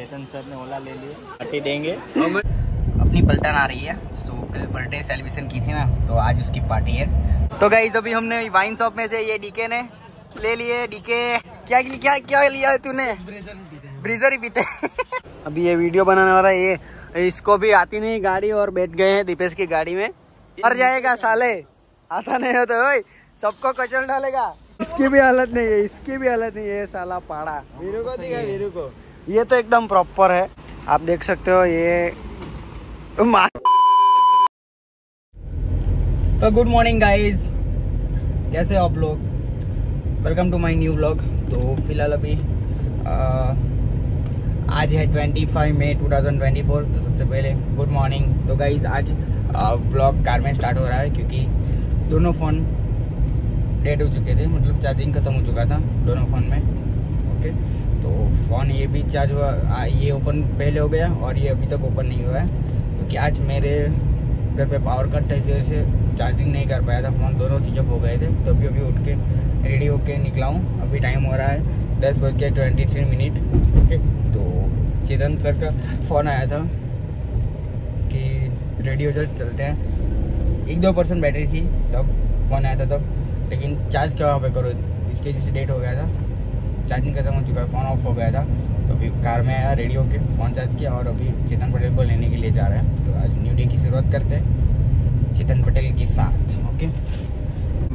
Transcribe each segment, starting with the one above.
चेतन sir ने ओला ले लिए, पार्टी देंगे। अपनी पलटन आ रही है तो कल बर्थडे सेलिब्रेशन की थी ना तो आज उसकी पार्टी है। तो गाइज़ अभी हमने वाइन शॉप में से ये डीके ने ले लिए डीके क्या क्या क्या लिया तूने? ब्रीजर ही पीते अभी ये वीडियो बनाने वाला ये, इसको भी आती नहीं गाड़ी और बैठ गए हैं दीपेश की गाड़ी में। मर जाएगा साले, आता नहीं हो तो सबको कचल डालेगा। इसकी भी हालत नहीं है, इसकी भी हालत नहीं है साला पाड़ा। वीरू को दिखा, वीरू को। ये तो एकदम प्रॉपर है। आप देख सकते हो ये तो गुड मॉर्निंग गाइस कैसे हो आप लोग? Welcome to my new blog तो फ़िलहाल अभी आ, आज है 25 मई 2024 तो सबसे पहले गुड मॉर्निंग तो गाइज़ आज ब्लॉग कार में स्टार्ट हो रहा है क्योंकि दोनों फ़ोन डेड हो चुके थे। मतलब चार्जिंग ख़त्म हो चुका था दोनों फ़ोन में। ओके तो फ़ोन ये भी चार्ज हुआ ये ओपन पहले हो गया और ये अभी तक ओपन नहीं हुआ है। क्योंकि आज मेरे घर पे पावर कट था इस वजह से चार्जिंग नहीं कर पाया था फ़ोन दोनों स्विच ऑफ़ हो गए थे। तो अभी अभी उठ के रेडी होके निकला हूँ। अभी टाइम हो रहा है दस बज के ट्वेंटी थ्री मिनट ओके तो चेतन सर का फ़ोन आया था कि रेडी हो जाए चलते हैं। एक दो परसेंट बैटरी थी, तब फ़ोन आया था तब। लेकिन चार्ज क्या वहाँ पर करो? इसके जैसे डेट हो गया था। चार्जिंग खत्म हो चुका है फ़ोन ऑफ़ हो गया था। तो अभी कार में आया रेडी होके फ़ोन चार्ज किया और अभी चेतन पटेल को लेने के लिए जा रहे हैं। तो आज न्यू डे की शुरुआत करते हैं चेतन पटेल के साथ ओके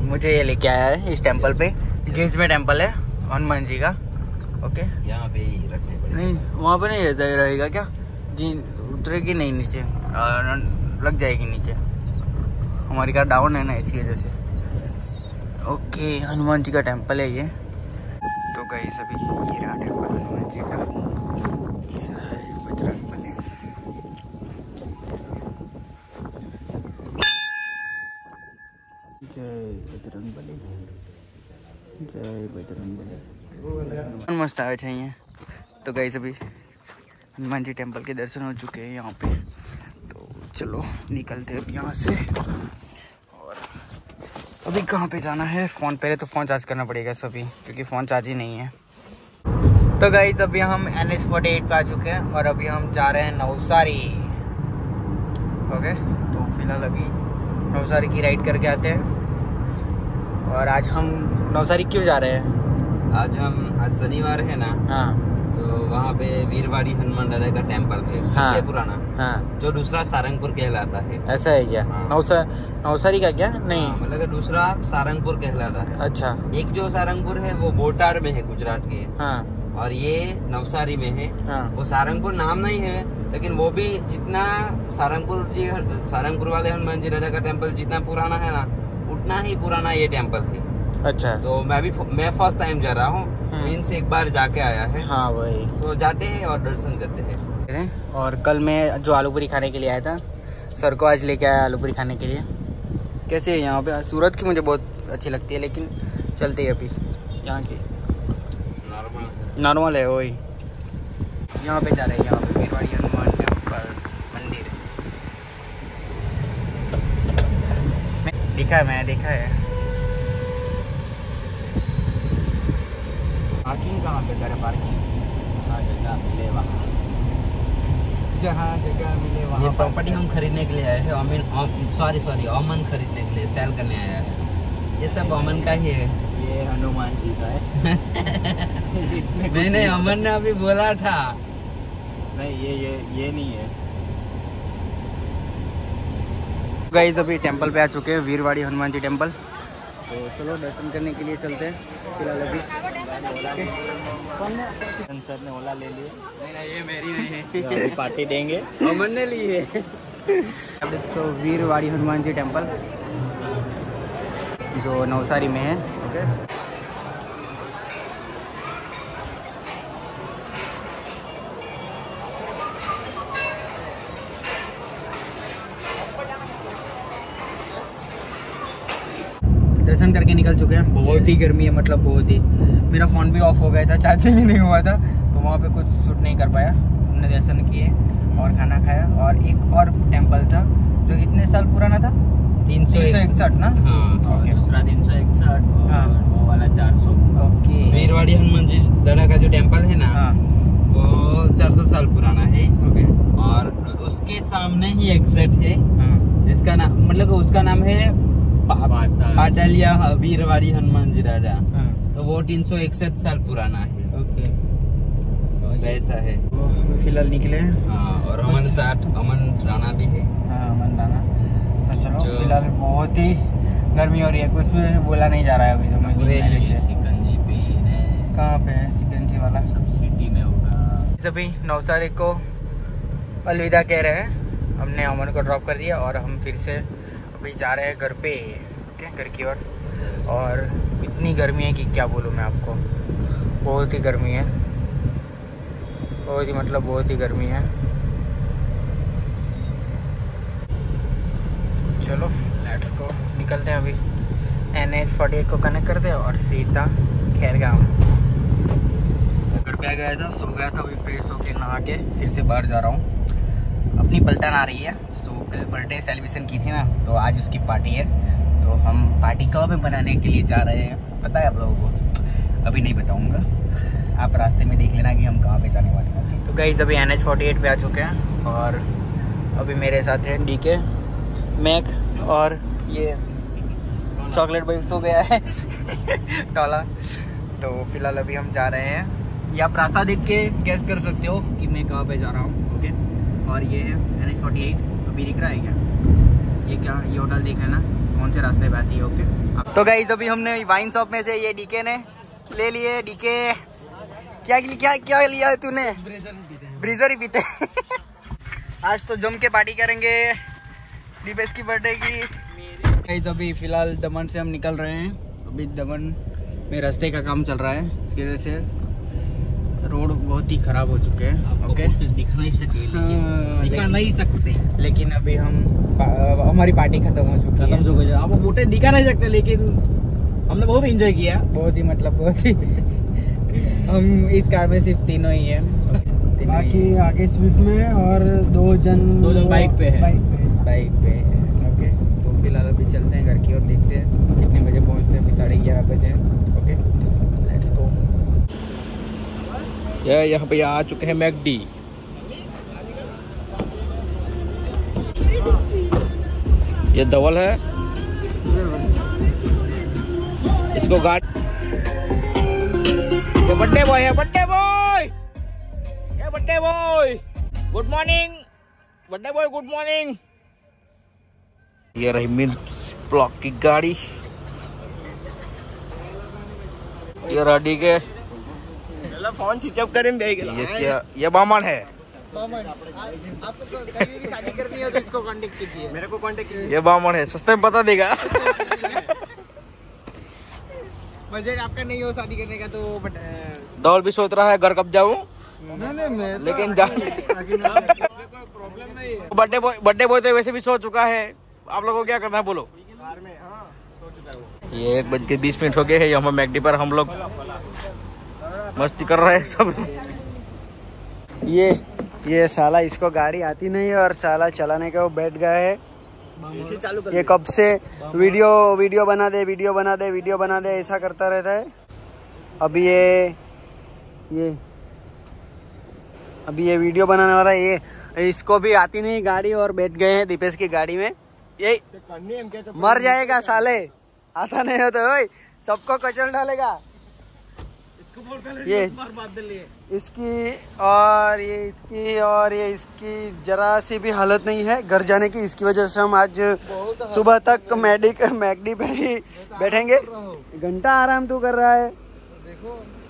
मुझे ये लेके आया है इस टेंपल पे गेज में टेंपल है हनुमान जी का ओके यहाँ पे रखने पड़ेगा। नहीं वहाँ पे नहीं रहेगा क्या? उतरेगी नहीं नीचे लग जाएगी नीचे। हमारी कार डाउन है ना इसी वजह से। ओके हनुमान जी का टेंपल है ये। गई सभी ये रहा टेंपल हनुमान जी का जय बजरंग बली जय बजरंग बली। जय बजरंग बली। मस्त आवे चाहिए तो गई सभी हनुमान जी टेंपल के दर्शन हो चुके हैं यहाँ पे। तो चलो निकलते हैं अब यहाँ से। अभी कहाँ पे जाना है? फ़ोन पहले तो फ़ोन चार्ज करना पड़ेगा सभी क्योंकि फ़ोन चार्ज ही नहीं है। तो गाइज़ अभी हम एन एच फोर्टी एट पे आ चुके हैं और अभी हम जा रहे हैं नवसारी। ओके तो फ़िलहाल अभी नवसारी की राइड करके आते हैं। और आज हम नवसारी क्यों जा रहे हैं? आज हम आज शनिवार है ना? हाँ। वहाँ पे वीरवाड़ी हनुमान दादा का टेंपल है सबसे हाँ। पुराना हाँ। जो दूसरा सारंगपुर कहलाता है। ऐसा है क्या? हाँ। नवसा नवसारी का क्या? नहीं। हाँ, मतलब दूसरा सारंगपुर कहलाता है। अच्छा। एक जो सारंगपुर है वो बोटाड में है गुजरात के। हाँ। और ये नवसारी में है। हाँ। वो सारंगपुर नाम नहीं है लेकिन वो भी जितना सारंगपुर जी सारंगपुर वाले हनुमान जी राजा का टेंपल जितना पुराना है ना उतना ही पुराना ये टेंपल है। अच्छा। तो मैं भी मैं फ़र्स्ट टाइम जा रहा हूँ। मीन से एक बार जाके आया है। हाँ वही। तो जाते हैं और दर्शन करते हैं। और कल मैं जो आलू पूरी खाने के लिए आया था सर को आज लेके आया आलू पूरी खाने के लिए। कैसे है यहाँ पे? सूरत की मुझे बहुत अच्छी लगती है लेकिन चलते है अभी। यहाँ की। नॉर्मल नॉर्मल है वही। यहाँ पे जा रहे हैं यहाँ पे हनुमान मंदिर। देखा है मैं देखा है पार्किंग कहाँ पे करे पार्किंग हाँ जगह मिले वहाँ। जहाँ जगह मिले ये वहाँ प्रॉपर्टी हम खरीदने के लिए आए हैं अमीन सॉरी सॉरी अमन खरीदने के लिए सेल करने आया है। ये सब अमन का ही है। ये हनुमान जी का है। नहीं नहीं। अमन ने अभी बोला था। नहीं ये ये ये नहीं है। गाइस अभी टेंपल पे आ चुके हैं वीरवाड़ी हनुमान जी टेंपल तो चलो दर्शन करने के लिए चलते हैं फ़िलहाल अभी। सर ने ओला ले लिए नहीं नहीं ये मेरी नहीं है पार्टी देंगे। अमन ने ली है। तो वीरवाड़ी हनुमान जी टेंपल जो नवसारी में है। ओके दर्शन करके निकल चुके हैं। बहुत ही गर्मी है मतलब बहुत ही। मेरा फ़ोन भी ऑफ़ हो गया था चार्जिंग ही नहीं हुआ था तो वहाँ पे कुछ शूट नहीं कर पाया। हमने दर्शन किए और खाना खाया और एक और टेंपल था जो इतने साल पुराना था? तीन सौ इकसठ ना? हाँ ओके। दूसरा तीन सौ इकसठ हाँ। वो वाला चार सौ। ओके वीरवाड़ी हनुमान जी दादा का जो टेंपल है ना हाँ। वो चार सौ साल पुराना है। उसके सामने ही एग्जिट है हाँ। जिसका नाम मतलब उसका नाम है पाटालिया वीरवाड़ी हनुमान जी राजा तो वो तीन सौ इकसठ साल पुराना है ओके. वैसा है फ़िलहाल निकले. हैं और अमन साठ अमन राणा भी है. हाँ अमन राना तो चलो फ़िलहाल बहुत ही गर्मी हो रही है. कुछ भी बोला नहीं जा रहा है अभी तो मैं पूरे सिकंजी पे है कहाँ पे है सिकंजी वाला? सब सिटी में होगा. सभी नौसारी को अलविदा कह रहे हैं. हमने अमन को ड्रॉप कर दिया और हम फिर से अभी जा रहे हैं घर पे ओके घर की ओर। और इतनी गर्मी है कि क्या बोलूँ मैं आपको। बहुत ही गर्मी है। बहुत ही मतलब बहुत ही गर्मी है। चलो लेट्स को निकलते हैं अभी। एन एच फोर्टी एट को कनेक्ट कर हैं और सीधा खैर गाँव घर पे आ गया था, सो गया था अभी फ्रेश होके नहा के, फिर से बाहर जा रहा हूँ। अपनी पलटन आ रही है। सो कल बर्थडे सेलिब्रेशन की थी ना तो आज उसकी पार्टी है। तो हम पार्टी कब बनाने के लिए जा रहे हैं, पता है आप लोगों को? अभी नहीं बताऊँगा। आप रास्ते में देख लेना कि हम कहाँ पे जाने वाले हैं। तो गई अभी एन एच फोर्टी एट पे आ चुके हैं, और अभी मेरे साथ है डी के मैक और ये चॉकलेट भाई सो गया है। टोला तो फ़िलहाल अभी हम जा रहे हैं। या आप रास्ता देख के गैस कर सकते हो कि मैं कहाँ पे जा रहा हूँ। और ये है एन एच फोर्टी एट अभी दिख रहा है क्या? ये क्या ये होटल देख लेना कौन से रास्ते पे आती है ओके तो गाइज़ अभी हमने वाइन शॉप में से ये डीके ने ले लिए डीके क्या क्या क्या लिया है तूने? ब्रीजर ही। पीते आज तो जम के पार्टी करेंगे दीपेश की बर्थडे की। गाइज़ अभी फ़िलहाल दमन से हम निकल रहे हैं। अभी दमन में रास्ते का काम चल रहा है इसकी वजह से रोड बहुत ही खराब हो चुके हैं ओके दिख नहीं सके हाँ, दिखा नहीं सकते। लेकिन अभी हम हमारी पार्टी खत्म हो चुकी है। खत्म हो। गए आप मोटे दिखा नहीं सकते लेकिन हमने बहुत एंजॉय किया। बहुत ही मतलब बहुत ही। हम इस कार में सिर्फ़ तीनों ही है। बाकी आगे स्विफ्ट में और दो जन दो जन बाइक पे है। बाइक पे बाइक पे है ओके तो फ़िलहाल अभी चलते हैं घर की ओर देखते हैं कितने बजे पहुँचते हैं अभी साढ़े ग्यारह बजे ओके लेट्स गो ये यहाँ पे आ चुके हैं मैकडी। ये डबल है। इसको गाड़ी ये बर्थडे बॉय है बर्थडे बॉय! ये birthday boy! Good morning. Birthday boy, good morning. ये रही मिल्स ब्लॉक की गाड़ी। ये रेडी के फ़ोन स्विच ऑफ़ करें ये क्या ये बामन है। आपको कभी भी शादी करनी हो तो इसको कांटेक्ट कीजिए। मेरे को कांटेक्ट कीजिए। ये बामन है सस्ते में बता देगा। बजट आपका नहीं हो शादी करने का तो बट दौल भी सोच रहा है घर कब जाऊँ? नहीं नहीं मैं लेकिन जा बर्थडे बॉय बर्थडे बॉय तो वैसे भी सो चुका है। आप लोगों को क्या करना है बोलो। ये एक बज के बीस मिनट हो गए हैं यहाँ मैगडी पर हम लोग मस्ती कर रहे हैं सब। ये ये साला इसको गाड़ी आती नहीं है और साला चलाने का वो बैठ गया है। इसे चालू कर ये कब से? वीडियो वीडियो बना दे वीडियो बना दे वीडियो बना दे ऐसा करता रहता है। अभी ये ये अभी ये वीडियो बनाने वाला ये इसको भी आती नहीं गाड़ी और बैठ गए हैं दीपेश की गाड़ी में। ये करनी हम क्या तो मर जाएगा साले। आता नहीं हो तो ओए सबको कचल डालेगा। ये इसकी और ये इसकी और ये इसकी जरा सी भी हालत नहीं है। घर जाने की इसकी वजह से हम आज सुबह तक मैडिक मैगडी पे ही बैठेंगे। घंटा आराम तो कर रहा है।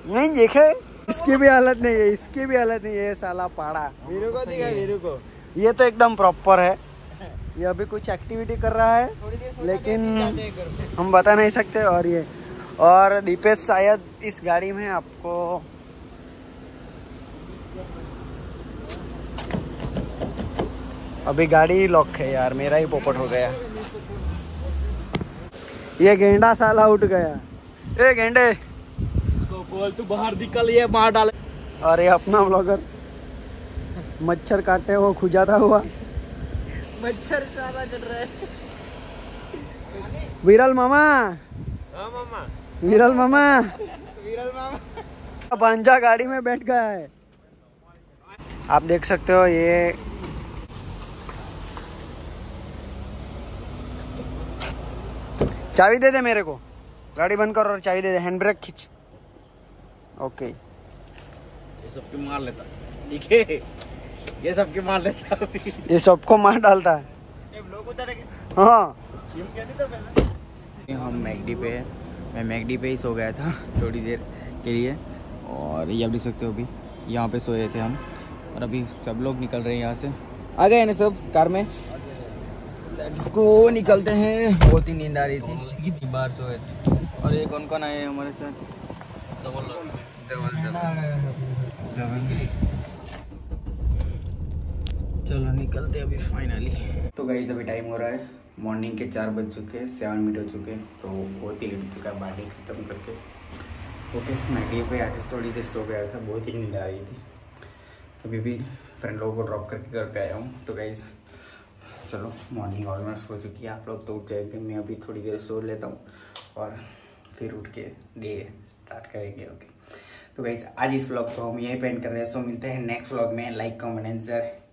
नहीं देखे। इसकी भी हालत नहीं है इसकी भी हालत नहीं है साला पाड़ा। वीरू को दिखा वीरू को। ये तो एकदम प्रॉपर है। ये अभी कुछ एक्टिविटी कर रहा है लेकिन हम बता नहीं सकते। और ये और दीपेश शायद इस गाड़ी में आपको अभी गाड़ी लॉक है यार मेरा ही पोपट हो गया। ये गेंडा साला उठ गया। ए गेंडे। इसको बोल तू बाहर निकल ये मार डाले। और ये अपना ब्लॉगर मच्छर काटते हुए खुजाता हुआ। मच्छर सारा चल रहा है। विरल मामा। हाँ मामा। विरल मामा। विरल मामा। पंजा गाड़ी में बैठ गया है। आप देख सकते हो ये चाबी दे दे मेरे को। गाड़ी बंद करो और चाबी दे दे हैंड ब्रेक खींच। ओके ये सब सबके मार लेता। देखे ये सब सबके मार लेता। ये सबको मार डालता है। हाँ। तो हम मैगडी पे है मैं मैगडी पे ही सो गया था थोड़ी देर के लिए। और ये आप देख सकते हो अभी यहाँ पे सोए थे हम। और अभी सब लोग निकल रहे हैं यहाँ से। आ गए ना सब कार में? लेट्स गो निकलते हैं। बहुत ही नींद आ रही थी। बाहर सोए थे। और ये कौन कौन आए हमारे साथ? चलो निकलते अभी फाइनली तो गाइस अभी टाइम हो रहा है। मॉर्निंग के चार बज चुके हैं सेवन मिनट हो चुके हैं तो बहुत ही लेट हो चुका है पार्टी खत्म करके। ओके, मैं डी पे आके थोड़ी देर सो गया था, बहुत ही नींद आ रही थी। अभी भी फ्रेंड लोगों को ड्रॉप करके घर पे आया हूँ तो गाइज़ चलो मॉर्निंग ऑलमोस्ट हो चुकी है, आप लोग तो उठ जाएँगे, मैं अभी थोड़ी देर सो लेता हूँ, और फिर उठ के डे स्टार्ट करेंगे ओके तो गाइज़ आज इस व्लॉग को हम यही पेंट कर रहे हैं सो मिलते हैं नेक्स्ट ब्लॉग में like comment and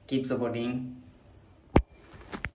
keep supporting